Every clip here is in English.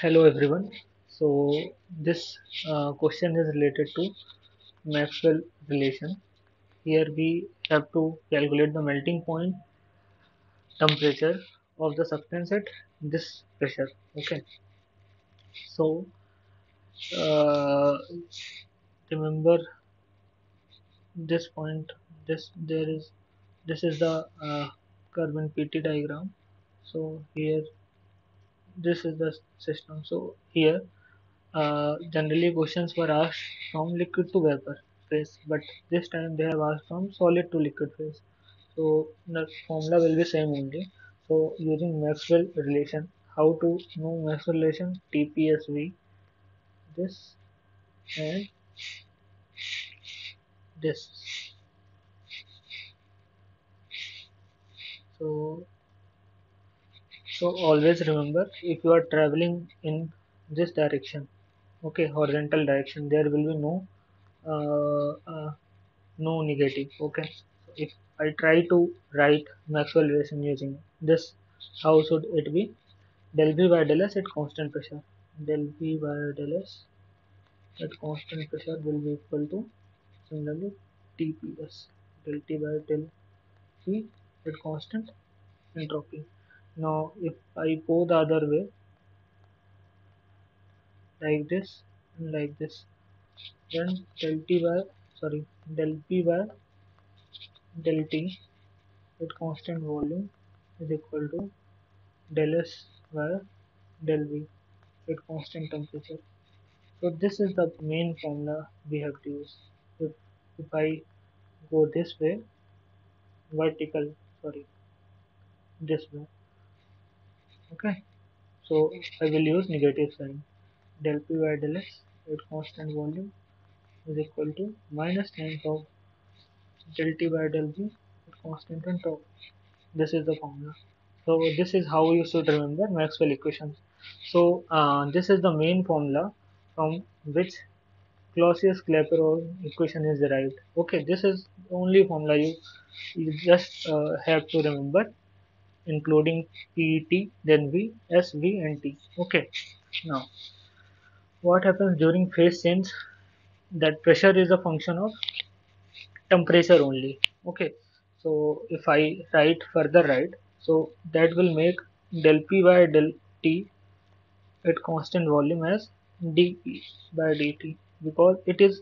Hello everyone. So this uh, question is related to Maxwell relation. Here we have to calculate the melting point temperature of the substance at this pressure. Okay. So uh, remember this point. This there is this is the uh, in PT diagram. So here this is the system. So here uh, generally questions were asked from liquid to vapor phase but this time they have asked from solid to liquid phase. So the formula will be same only. So using Maxwell relation how to know Maxwell relation? TPSV this and this. So so always remember if you are traveling in this direction okay horizontal direction there will be no uh, uh, no negative okay? If I try to write Maxwell relation using this how should it be? Del V by del S at constant pressure. Del V by del S at constant pressure will be equal to similarly TPS del T by del V at constant entropy now if I go the other way like this and like this then del t by sorry del p by del t at constant volume is equal to del s by del v at constant temperature. So this is the main formula we have to use. If, if I go this way vertical sorry this way okay. So I will use negative sign. Del P by del S at constant volume is equal to minus times of del T by del V at constant and tau this is the formula. So this is how you should remember Maxwell equations. So uh, this is the main formula from which Clausius-Clapeyron equation is derived. Okay this is only formula you, you just uh, have to remember including PET, then V, S, V and T. Okay. Now, what happens during phase change? That pressure is a function of temperature only. Okay. So, if I write further right, so that will make del P by del T at constant volume as dP by dt because it is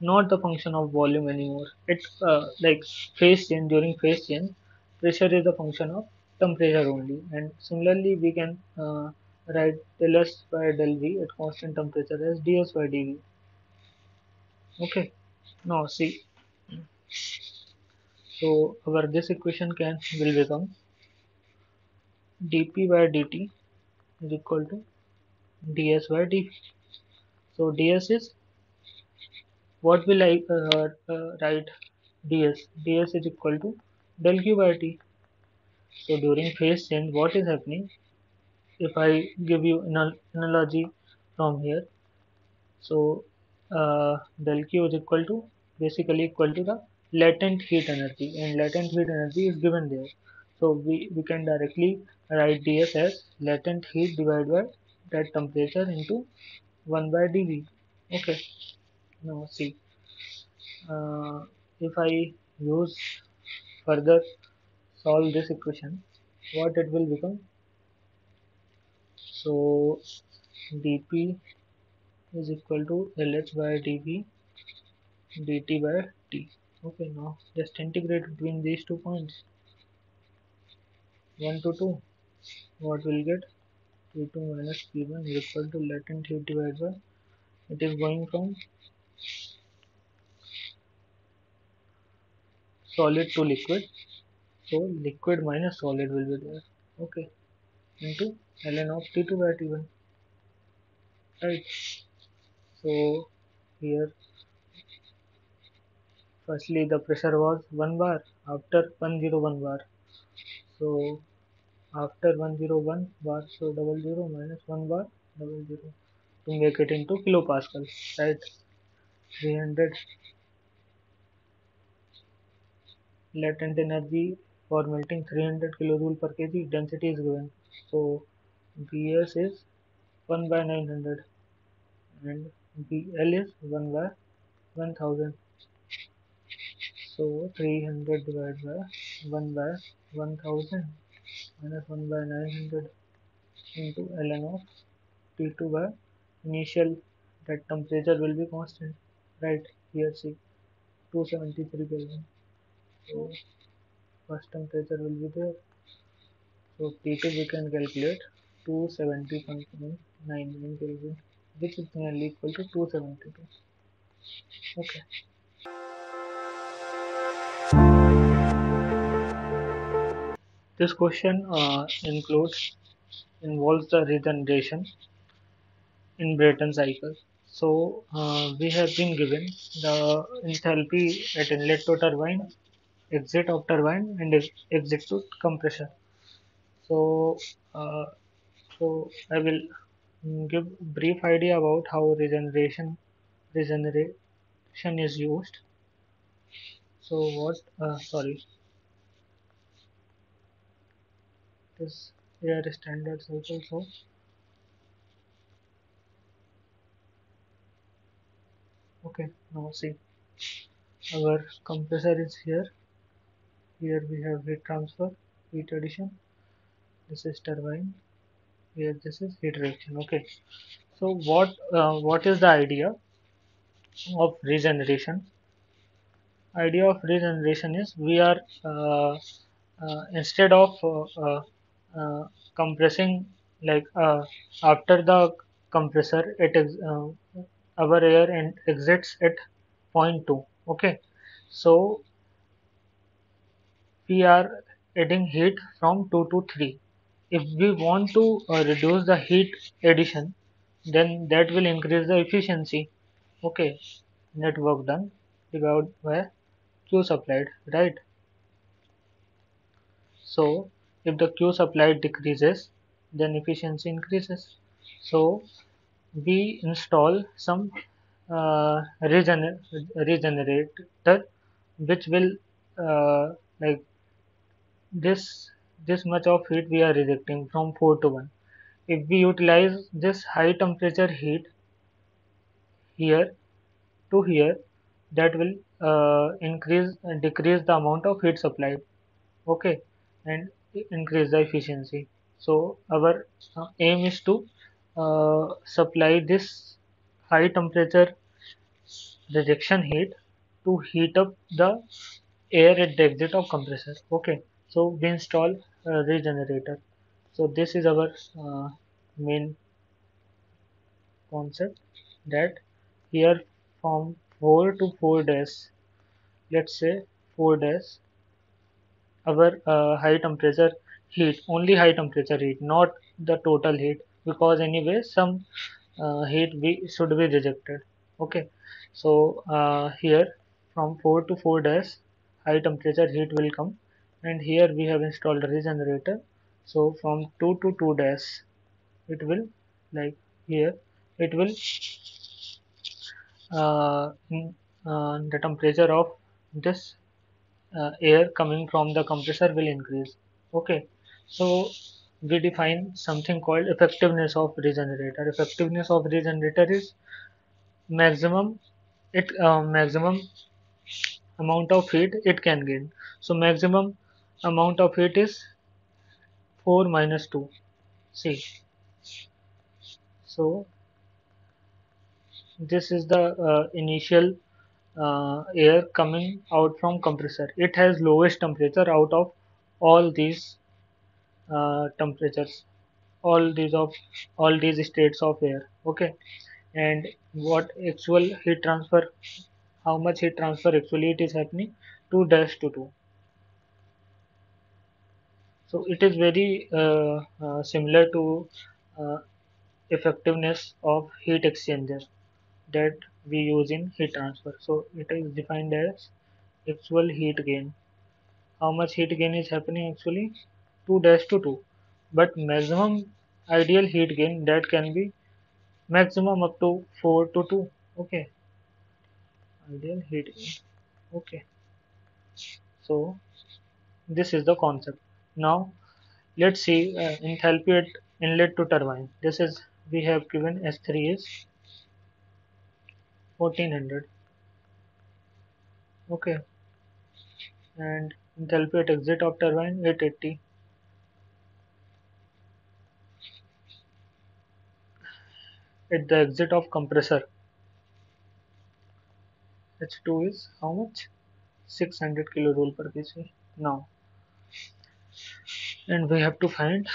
not the function of volume anymore. It's uh, like phase change during phase change, pressure is the function of temperature only. And similarly we can uh, write del S by del V at constant temperature as ds by dV. Okay. Now see. So our this equation can will become dp by dt is equal to ds by dv. So ds is what will I uh, uh, write ds? ds is equal to del q by t so during phase change, what is happening? If I give you an analogy from here, so uh, del Q is equal to basically equal to the latent heat energy, and latent heat energy is given there. So we, we can directly write ds as latent heat divided by that temperature into 1 by dV. Okay. Now see, uh, if I use further solve this equation what it will become? So dp is equal to lh by dv dt by t. Okay now just integrate between these two points. 1 to 2 what will get? P2 minus p1 is equal to latent heat divided by it is going from solid to liquid so liquid minus solid will be there okay into ln of t2 by t1 right so here firstly the pressure was 1 bar after 101 bar so after 101 bar so double zero minus 1 bar double zero to make it into kilopascal right 300 latent energy for melting 300 kilojoule per kg density is given so Vs is 1 by 900 and BL is 1 by 1000 so 300 divided by 1 by 1000 minus 1 by 900 into ln of T2 by initial that temperature will be constant right here see 273 Kelvin so first temperature will be there. So T2 we can calculate 270.99 Kelvin which is nearly equal to 272 okay. This question uh, includes involves the regeneration in Brayton cycle. So uh, we have been given the enthalpy at inlet to turbine exit of turbine and exit to compressor. So uh, so I will give brief idea about how regeneration regeneration is used. So what uh, sorry. This air standard cycle so. Okay now see. Our compressor is here here we have heat transfer heat addition. This is turbine. Here this is heat rejection. Okay. So what uh, what is the idea of regeneration? Idea of regeneration is we are uh, uh, instead of uh, uh, uh, compressing like after the compressor it is our air and exits at point 0.2 okay. So we are adding heat from 2 to 3 if we want to uh, reduce the heat addition then that will increase the efficiency. Okay net work done. Divided by q supplied right? So if the q supplied decreases then efficiency increases. So we install some uh, regener regenerator which will uh, like this this much of heat we are rejecting from 4 to 1 if we utilize this high temperature heat here to here that will uh, increase and decrease the amount of heat supplied okay and increase the efficiency. So our uh, aim is to uh, supply this high temperature rejection heat to heat up the air at the exit of compressor okay so we install regenerator. So this is our uh, main concept that here from 4 to 4 days let's say 4 days our uh, high temperature heat only high temperature heat not the total heat because anyway some uh, heat we should be rejected. Okay. So uh, here from 4 to 4 days high temperature heat will come and here we have installed a regenerator so from 2 to 2 days it will like here it will uh, uh, the temperature of this uh, air coming from the compressor will increase. Okay. So we define something called effectiveness of regenerator effectiveness of regenerator is maximum it uh, maximum amount of heat it can gain. So maximum amount of heat is 4 minus 2 see so this is the uh, initial uh, air coming out from compressor. It has lowest temperature out of all these uh, temperatures all these of all these states of air. Okay. And what actual heat transfer how much heat transfer actually it is happening? 2 dash to 2 so it is very uh, uh, similar to uh, effectiveness of heat exchanger that we use in heat transfer. So it is defined as actual heat gain. How much heat gain is happening actually? 2 dash to 2 but maximum ideal heat gain that can be maximum up to 4 to 2 okay. Ideal heat gain. Okay. So this is the concept now let's see uh, enthalpy at inlet to turbine. This is we have given S3 is 1400 okay. And enthalpy at exit of turbine 880 at the exit of compressor H2 is how much? 600 kilojoule per kg. Now and we have to find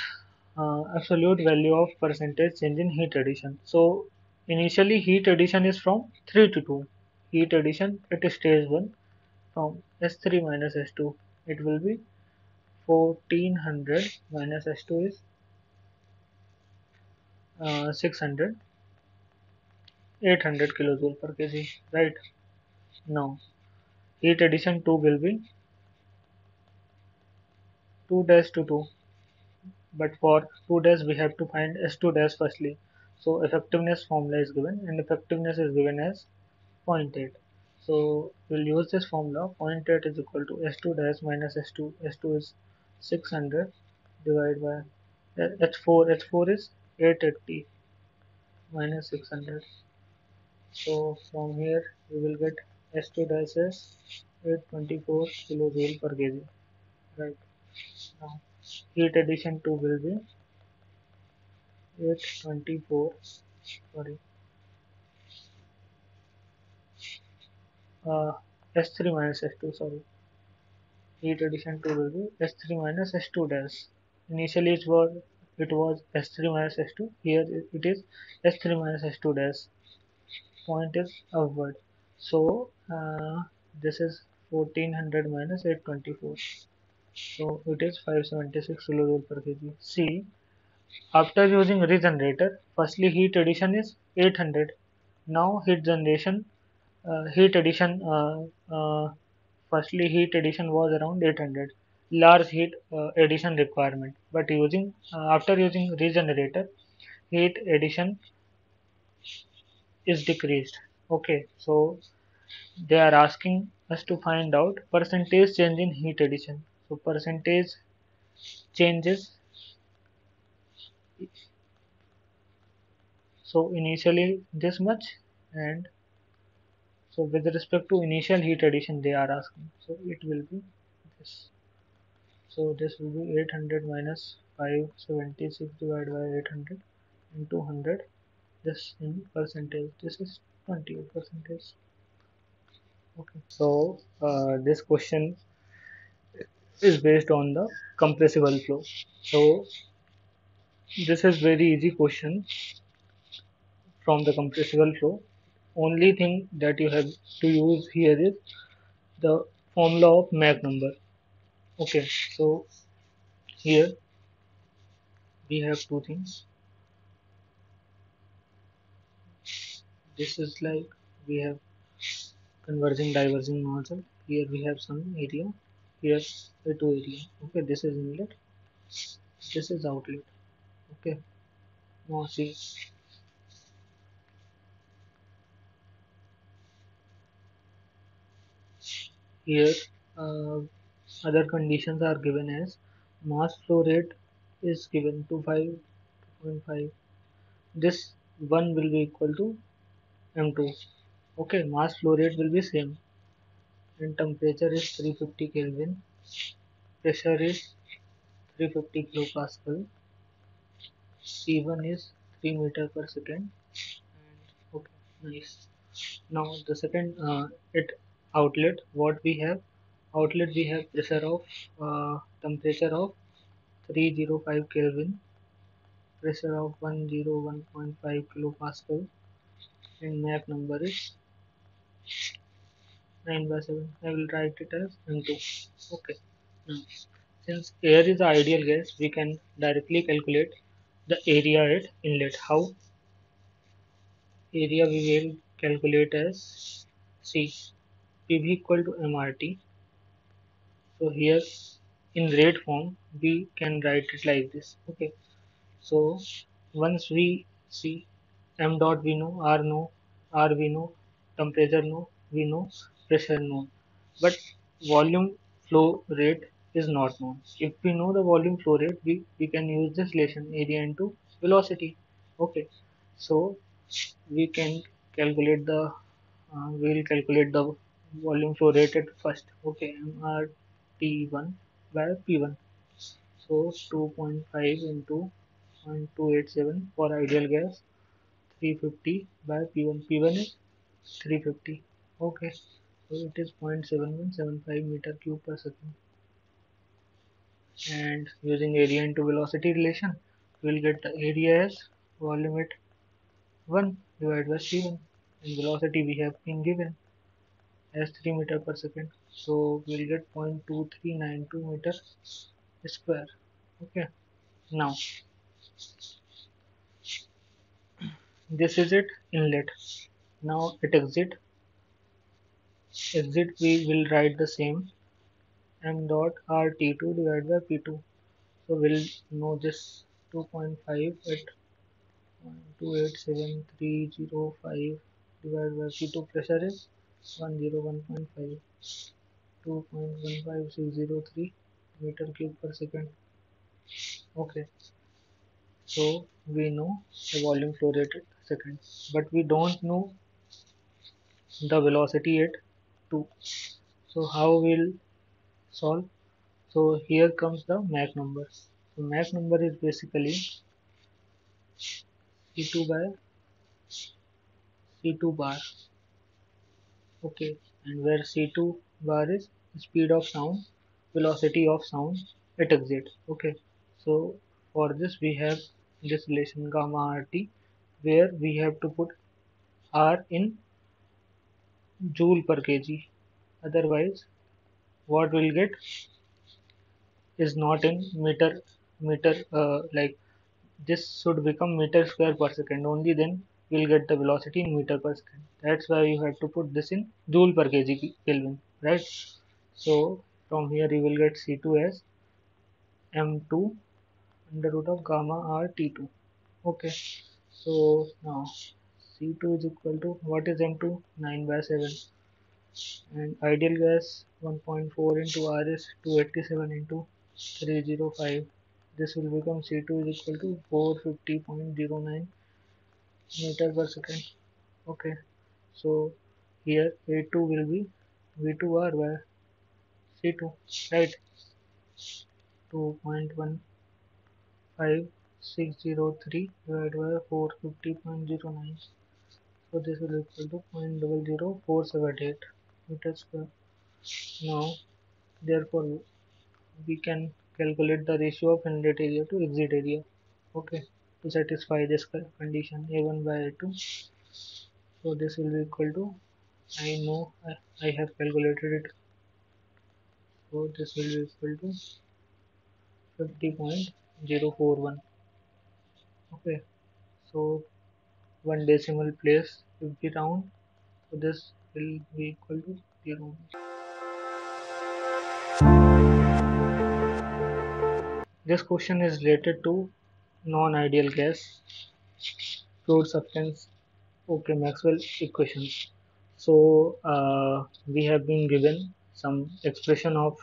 uh, absolute value of percentage change in heat addition. So initially heat addition is from 3 to 2 heat addition at stage 1 from S3 minus S2 it will be 1400 minus S2 is uh, 600 800 kilojoule per kg right? Now heat addition 2 will be 2 dash to 2 but for 2 dash we have to find S2 dash firstly. So effectiveness formula is given. And effectiveness is given as 0.8 so we'll use this formula. 0.8 is equal to S2 dash minus S2 S2 is 600 divided by uh, H4 H4 is 880 minus 600 so from here we will get S2 dash is 824 kilojoule per kg. Right now heat addition 2 will be 824 sorry. Uh, S3 minus S2 sorry. Heat addition 2 will be S3 minus S2 dash. Initially it was it was S3 minus S2 here it is S3 minus S2 dash. Point is upward. So uh, this is 1400 minus 824 so it is 576 kilojoule per kg. See after using regenerator firstly heat addition is 800 now heat generation uh, heat addition uh, uh, firstly heat addition was around 800 large heat uh, addition requirement. But using uh, after using regenerator heat addition is decreased. Okay so they are asking us to find out percentage change in heat addition so percentage changes. So initially this much and so with respect to initial heat addition they are asking. So it will be this. So this will be 800 minus 576 divided by 800 into 100 this in percentage this is 28 percentage. Okay. So uh, this question is based on the compressible flow. So this is very easy question from the compressible flow. Only thing that you have to use here is the formula of Mach number. Okay so here we have two things. This is like we have converging diverging nozzle here we have some area here the two area okay this is inlet. This is outlet. Okay. Now see. Here uh, other conditions are given as mass flow rate is given to 5.5 this one will be equal to m2 okay mass flow rate will be same and temperature is 350 kelvin pressure is 350 kilopascal c1 is 3 meter per second and okay nice now the second uh, it outlet what we have outlet we have pressure of uh, temperature of 305 kelvin pressure of 101.5 kilopascal and Mach number is 9 by 7 I will write it as m2 okay. Now since air is the ideal gas we can directly calculate the area at inlet. How? Area we will calculate as C. PV equal to MRT so here in rate form we can write it like this. Okay. So once we see m dot we know r know r we know temperature know we know pressure known. But volume flow rate is not known. If we know the volume flow rate we, we can use this relation area into velocity. Okay. So we can calculate the uh, we will calculate the volume flow rate at first. Okay. Mrt1 by p1 so 2.5 into 0.287 for ideal gas 350 by p1 p1 is 350 okay so it is 0.7175 meter cube per second. And using area into velocity relation we'll get the area as volume at 1 divided by c1 and velocity we have been given as 3 meter per second. So we'll get 0.2392 meter square. Okay. Now this is it inlet. Now at exit exit we will write the same? M dot rt2 divided by p2 so we'll know this 2.5 at 287,305 divided by p2 pressure is 101.5 2.15603 meter cube per second. Okay. So we know the volume flow rate at second. But we don't know the velocity at 2 so how we'll solve? So here comes the Mach number so Mach number is basically C2 by C2 bar. Okay and where C2 bar is speed of sound velocity of sound at exit okay so for this we have this relation gamma RT where we have to put R in joule per kg otherwise what we'll get is not in meter meter uh, like this should become meter square per second only then we'll get the velocity in meter per second that's why you have to put this in joule per kg kelvin right so from here you will get c2 as m2 under root of gamma r t2 okay so now c2 is equal to what is m2 9 by 7 and ideal gas 1.4 into r is 287 into 305 this will become c2 is equal to 450.09 meter per second okay so here a2 will be v2r by c2 right 2.15603 divided by 450.09 so this will equal to 0.00478 meter square. Now therefore we can calculate the ratio of inlet area to exit area. Okay to satisfy this condition a1 by a2 so this will be equal to I know I, I have calculated it. So this will be equal to 50.041 okay so one decimal place will be round. So this will be equal to 0 this question is related to non-ideal gas fluid substance okay maxwell equations so uh, we have been given some expression of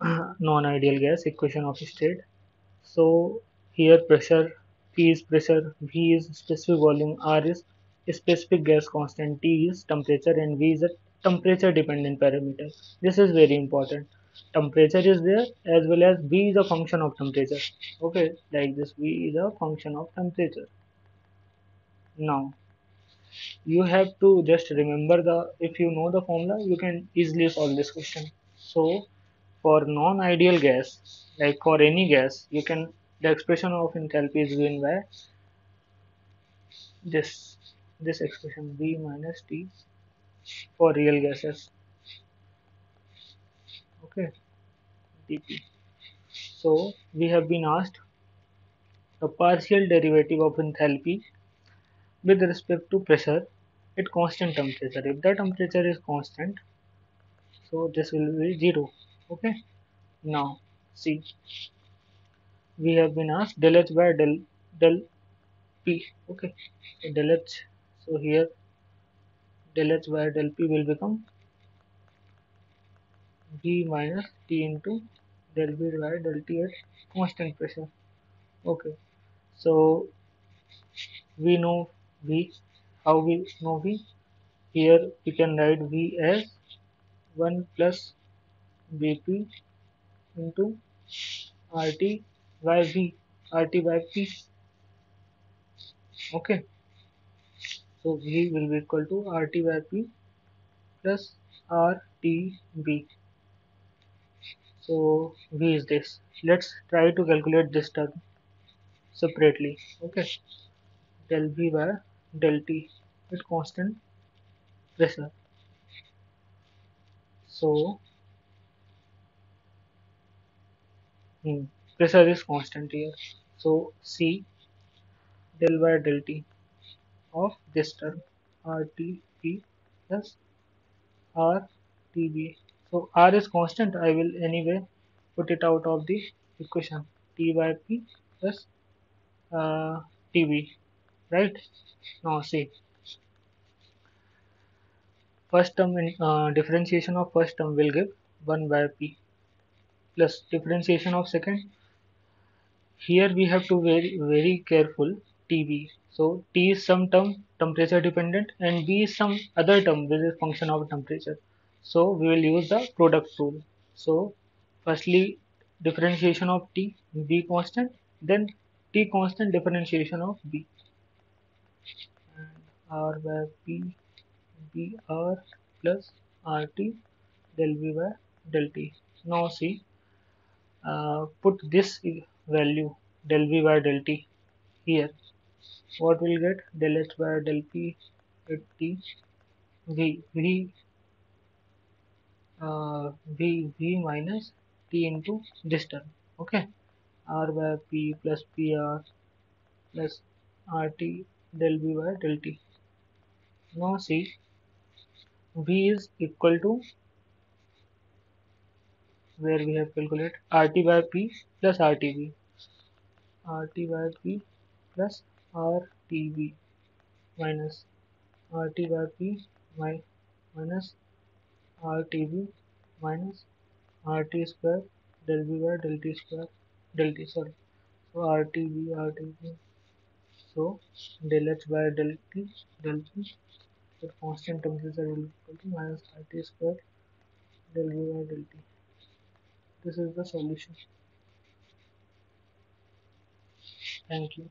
non-ideal gas equation of state. So here pressure p is pressure v is specific volume r is specific gas constant t is temperature and v is a temperature dependent parameter. This is very important. Temperature is there as well as v is a function of temperature. Okay like this v is a function of temperature. Now you have to just remember the if you know the formula you can easily solve this question. So for non-ideal gas like for any gas you can the expression of enthalpy is given by this this expression v minus t for real gases. Okay. Dp. So we have been asked the partial derivative of enthalpy with respect to pressure at constant temperature. If the temperature is constant so this will be 0 okay. Now see we have been asked del h by del del p okay del h so here del h by del p will become v minus t into del v by del t at constant pressure okay so we know V. How we know V? Here we can write V as 1 plus Vp into RT by RT by P. Okay. So V will be equal to RT by P plus RTB. So V is this. Let's try to calculate this term separately. Okay. Del V by del T with constant pressure. So hmm, pressure is constant here. So C del by del T of this term RTP plus RTB. So R is constant. I will anyway put it out of the equation. T by P plus uh, TB. Right? Now see. First term in uh, differentiation of first term will give 1 by P plus differentiation of second. Here we have to very very careful TB. So T is some term temperature dependent and B is some other term which is function of temperature. So we will use the product rule. So firstly differentiation of T B constant then T constant differentiation of B and R by P B R plus RT del V by del T. Now see uh, put this value del V by del T here what will get del h by del p at t v v uh, v v minus t into this term okay r by p plus pr plus rt del v by del t now see v is equal to where we have calculated rt by p plus rtv rt by p plus RTB minus RT by P minus RTB minus RT square del V by del T square del T sorry. So RTB RTB so del H by del T del P. So constant temperature will be equal to minus RT square del V by del T. This is the solution thank you